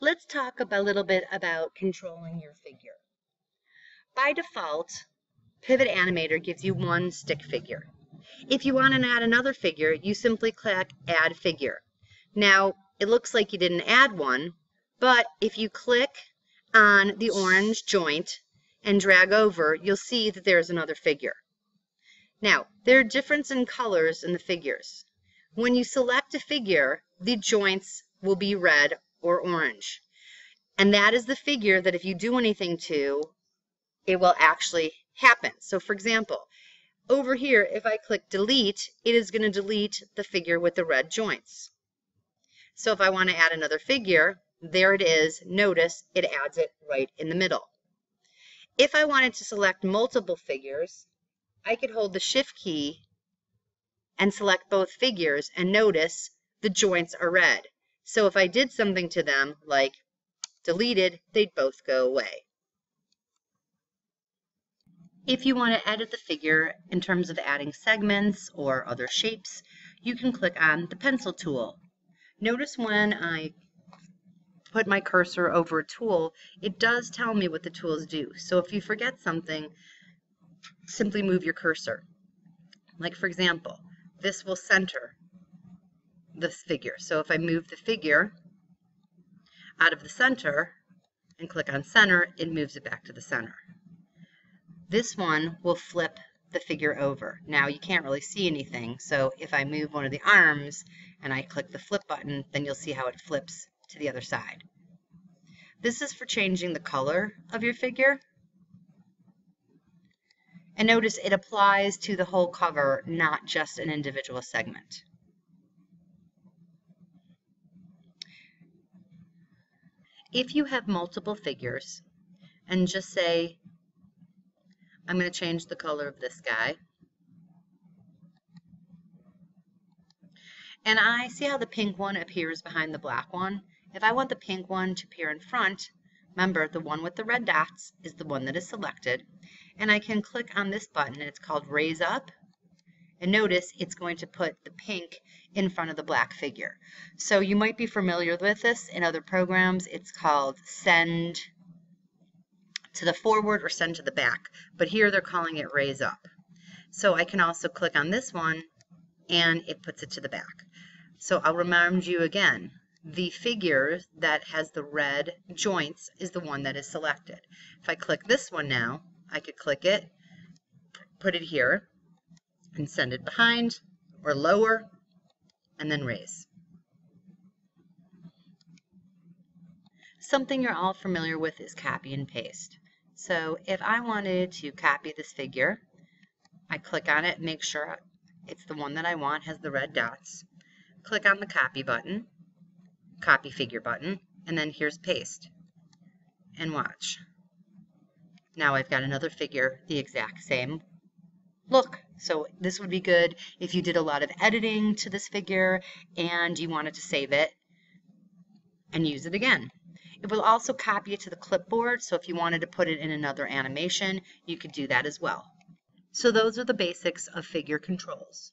let's talk a little bit about controlling your figure. By default, Pivot Animator gives you one stick figure. If you want to add another figure, you simply click Add Figure. Now, it looks like you didn't add one, but if you click on the orange joint and drag over, you'll see that there's another figure. Now, there are differences in colors in the figures. When you select a figure, the joints will be red or orange. And that is the figure that if you do anything to, it will actually happen. So for example, over here, if I click delete, it is going to delete the figure with the red joints. So if I want to add another figure, there it is. Notice it adds it right in the middle. If I wanted to select multiple figures, I could hold the shift key and select both figures and notice the joints are red. So if I did something to them, like deleted, they'd both go away. If you want to edit the figure in terms of adding segments or other shapes, you can click on the pencil tool. Notice when I put my cursor over a tool, it does tell me what the tools do. So if you forget something, simply move your cursor. Like for example, this will center this figure. So if I move the figure out of the center and click on center, it moves it back to the center. This one will flip the figure over. Now you can't really see anything, so if I move one of the arms and I click the flip button, then you'll see how it flips to the other side. This is for changing the color of your figure. And notice it applies to the whole cover, not just an individual segment. If you have multiple figures, and just say, I'm going to change the color of this guy. And I see how the pink one appears behind the black one. If I want the pink one to appear in front, remember the one with the red dots is the one that is selected. And I can click on this button it's called raise up. And notice it's going to put the pink in front of the black figure. So you might be familiar with this in other programs. It's called send to the forward or send to the back. But here they're calling it raise up. So I can also click on this one and it puts it to the back. So I'll remind you again, the figure that has the red joints is the one that is selected. If I click this one now, I could click it, put it here, and send it behind or lower and then raise. Something you're all familiar with is copy and paste. So if I wanted to copy this figure, I click on it, make sure it's the one that I want, has the red dots. Click on the copy button, copy figure button, and then here's paste. And watch. Now I've got another figure, the exact same look. So this would be good if you did a lot of editing to this figure and you wanted to save it and use it again. It will also copy it to the clipboard, so if you wanted to put it in another animation, you could do that as well. So those are the basics of figure controls.